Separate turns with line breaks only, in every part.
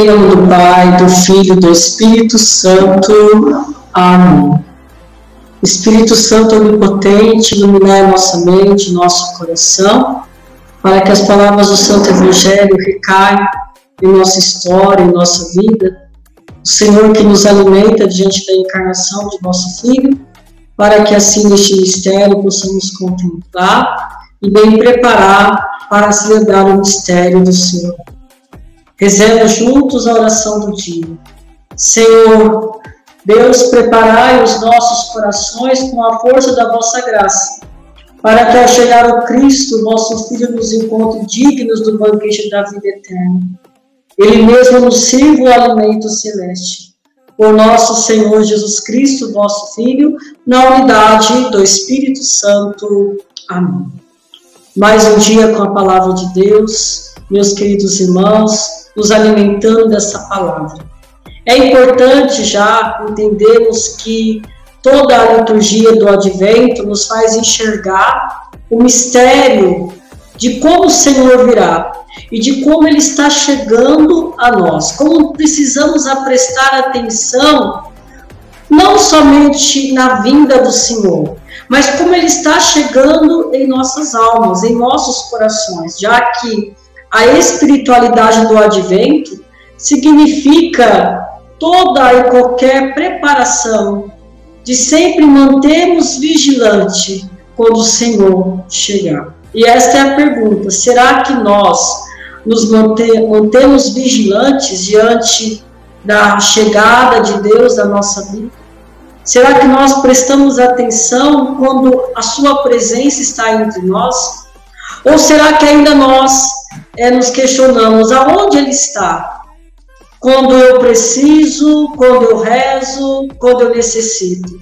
Em nome do Pai, do Filho e do Espírito Santo. Amém. Espírito Santo onipotente, iluminar nossa mente, nosso coração, para que as palavras do Santo Evangelho recaiam em nossa história, em nossa vida. O Senhor que nos alimenta diante da encarnação de nosso Filho, para que assim neste mistério possamos contemplar e bem preparar para celebrar o mistério do Senhor. Rezemos juntos a oração do dia. Senhor, Deus, preparai os nossos corações com a força da vossa graça, para que ao chegar o Cristo, vosso Filho, nos encontre dignos do banquete da vida eterna. Ele mesmo nos sirva o alimento celeste. Por nosso Senhor Jesus Cristo, vosso Filho, na unidade do Espírito Santo. Amém. Mais um dia com a palavra de Deus, meus queridos irmãos, nos alimentando dessa palavra. É importante já entendermos que toda a liturgia do advento nos faz enxergar o mistério de como o Senhor virá e de como ele está chegando a nós, como precisamos prestar atenção não somente na vinda do Senhor, mas como ele está chegando em nossas almas, em nossos corações, já que a espiritualidade do advento significa toda e qualquer preparação de sempre mantermos vigilante quando o Senhor chegar. E esta é a pergunta: será que nós nos manter, mantemos vigilantes diante da chegada de Deus na nossa vida? Será que nós prestamos atenção quando a Sua presença está entre nós? Ou será que ainda nós é, nos questionamos aonde Ele está? Quando eu preciso, quando eu rezo, quando eu necessito.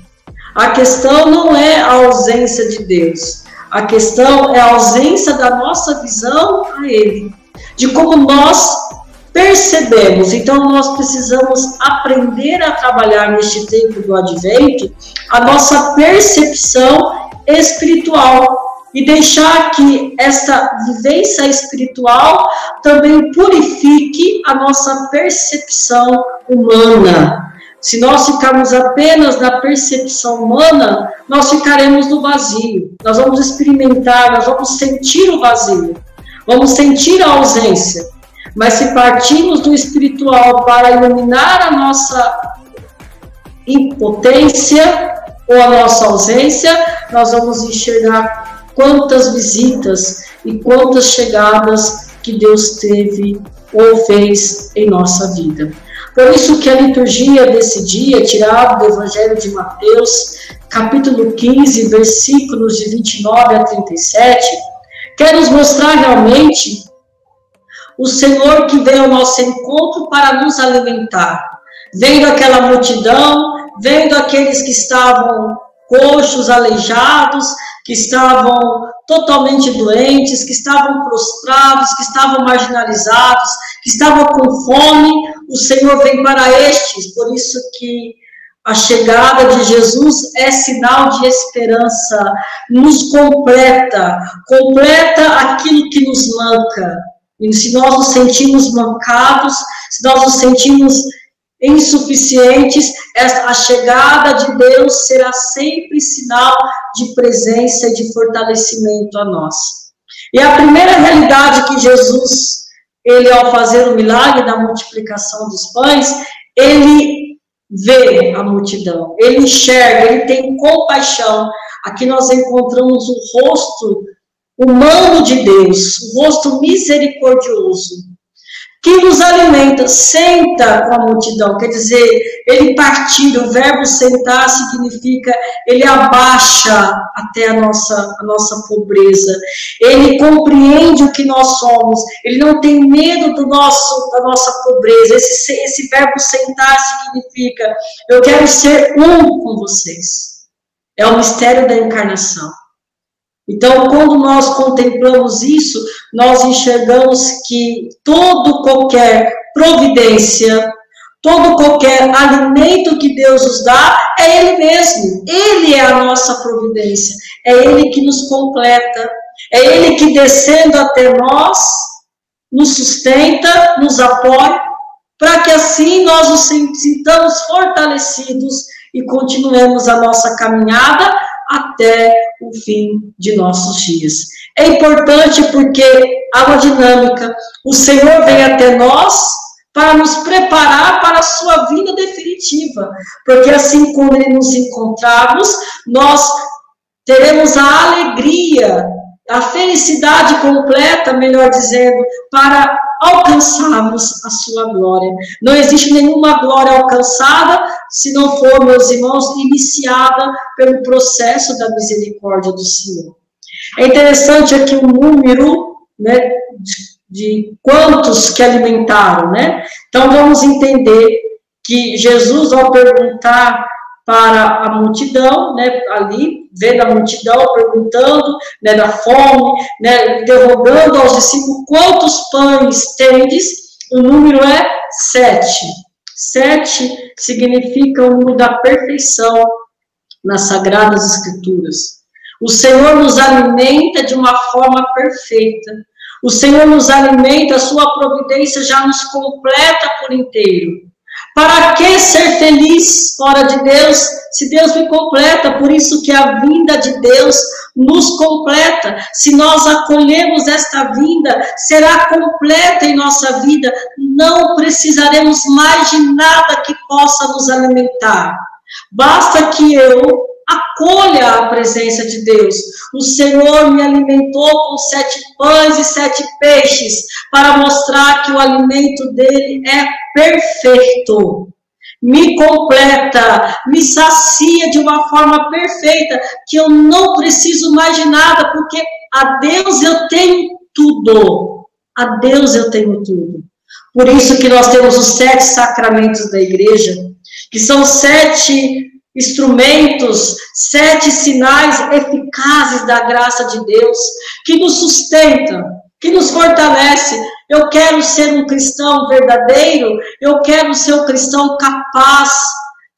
A questão não é a ausência de Deus, a questão é a ausência da nossa visão a Ele, de como nós percebemos. Então, nós precisamos aprender a trabalhar neste tempo do advento a nossa percepção espiritual e deixar que esta vivência espiritual também purifique a nossa percepção humana. Se nós ficarmos apenas na percepção humana, nós ficaremos no vazio. Nós vamos experimentar, nós vamos sentir o vazio, vamos sentir a ausência. Mas se partirmos do espiritual para iluminar a nossa impotência ou a nossa ausência, nós vamos enxergar quantas visitas e quantas chegadas que Deus teve ou fez em nossa vida. Por isso que a liturgia desse dia, tirado do Evangelho de Mateus, capítulo 15, versículos de 29 a 37, quer nos mostrar realmente o Senhor que veio ao nosso encontro para nos alimentar. Vendo aquela multidão, vendo aqueles que estavam coxos, aleijados, que estavam totalmente doentes, que estavam prostrados, que estavam marginalizados, que estavam com fome, o Senhor vem para estes, por isso que a chegada de Jesus é sinal de esperança, nos completa, completa aquilo que nos manca. E se nós nos sentimos mancados, se nós nos sentimos insuficientes, a chegada de Deus será sempre sinal de presença e de fortalecimento a nós. E a primeira realidade que Jesus, ele ao fazer o milagre da multiplicação dos pães, ele vê a multidão, ele enxerga, ele tem compaixão. Aqui nós encontramos o rosto humano de Deus, o rosto misericordioso que nos alimenta, senta com a multidão, quer dizer, ele partilha, o verbo sentar significa ele abaixa até a nossa, a nossa pobreza, ele compreende o que nós somos, ele não tem medo do nosso, da nossa pobreza, esse, esse verbo sentar significa, eu quero ser um com vocês, é o mistério da encarnação. Então, quando nós contemplamos isso, nós enxergamos que todo qualquer providência, todo qualquer alimento que Deus nos dá é Ele mesmo. Ele é a nossa providência. É Ele que nos completa. É Ele que descendo até nós nos sustenta, nos apoia. para que assim nós nos sintamos fortalecidos e continuemos a nossa caminhada até o fim de nossos dias. É importante porque há uma dinâmica. O Senhor vem até nós para nos preparar para a sua vinda definitiva, porque assim quando ele nos encontrarmos, nós teremos a alegria, a felicidade completa, melhor dizendo, para alcançarmos a sua glória. Não existe nenhuma glória alcançada se não for, meus irmãos, iniciada pelo processo da misericórdia do Senhor. É interessante aqui o número, né, de quantos que alimentaram, né? Então vamos entender que Jesus, ao perguntar para a multidão, né, ali, vendo a multidão, perguntando, né, da fome, né, interrogando aos discípulos quantos pães tendes, o número é sete. Sete significa o número da perfeição nas Sagradas Escrituras. O Senhor nos alimenta de uma forma perfeita. O Senhor nos alimenta, a sua providência já nos completa por inteiro. Para que ser feliz fora de Deus, se Deus me completa? Por isso que a vinda de Deus nos completa. Se nós acolhemos esta vinda, será completa em nossa vida. Não precisaremos mais de nada que possa nos alimentar. Basta que eu acolha a presença de Deus. O Senhor me alimentou com sete pães e sete peixes, para mostrar que o alimento dele é perfeito. Me completa, me sacia de uma forma perfeita, que eu não preciso mais de nada, porque a Deus eu tenho tudo. A Deus eu tenho tudo. Por isso que nós temos os sete sacramentos da igreja, que são sete instrumentos, sete sinais eficazes da graça de Deus, que nos sustentam, que nos fortalece. Eu quero ser um cristão verdadeiro, eu quero ser um cristão capaz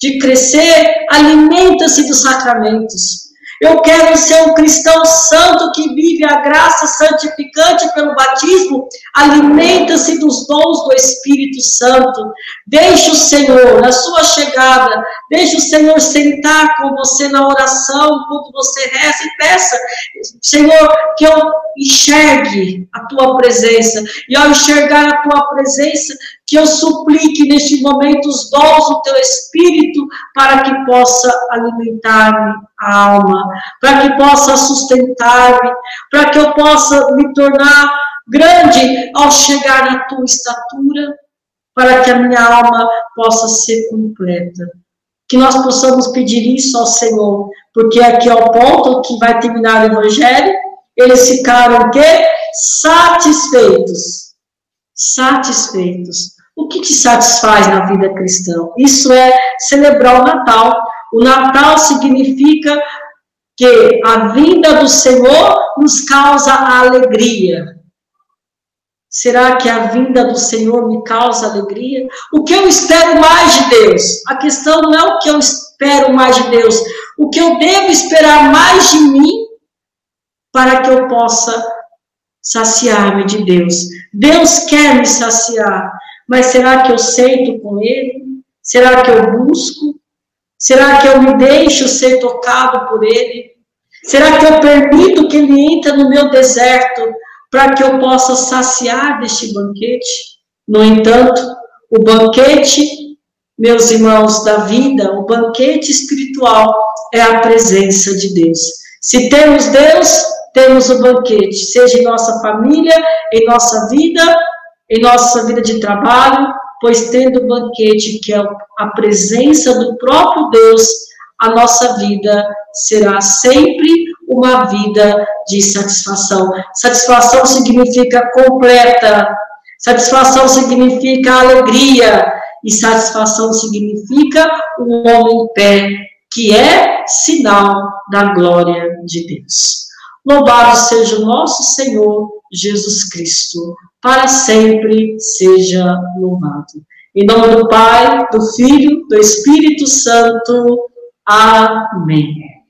de crescer, alimenta-se dos sacramentos. Eu quero ser um cristão santo que vive a graça santificante pelo batismo. Alimenta-se dos dons do Espírito Santo. Deixe o Senhor, na sua chegada, deixe o Senhor sentar com você na oração, quando você reza e peça, Senhor, que eu enxergue a tua presença. E ao enxergar a tua presença, que eu suplique neste momento os dons do teu Espírito para que possa alimentar-me a alma, para que possa sustentar-me, para que eu possa me tornar grande ao chegar à tua estatura, para que a minha alma possa ser completa. Que nós possamos pedir isso ao Senhor, porque aqui é o ponto que vai terminar o Evangelho, eles ficaram o quê? Satisfeitos. Satisfeitos. O que te satisfaz na vida cristã? Isso é celebrar o Natal. O Natal significa que a vinda do Senhor nos causa alegria. Será que a vinda do Senhor me causa alegria? O que eu espero mais de Deus? A questão não é o que eu espero mais de Deus, o que eu devo esperar mais de mim para que eu possa saciar-me de Deus. Deus quer me saciar, mas será que eu sento com Ele? Será que eu busco? Será que eu me deixo ser tocado por Ele? Será que eu permito que Ele entre no meu deserto para que eu possa saciar deste banquete? No entanto, o banquete, meus irmãos da vida, o banquete espiritual é a presença de Deus. Se temos Deus, temos o banquete, seja em nossa família, em nossa vida, em nossa vida de trabalho, pois tendo o banquete, que é a presença do próprio Deus, a nossa vida será sempre uma vida de satisfação. Satisfação significa completa, satisfação significa alegria, e satisfação significa um homem em pé, que é sinal da glória de Deus. Louvado seja o nosso Senhor Jesus Cristo, para sempre seja louvado. Em nome do Pai, do Filho, do Espírito Santo. Amém.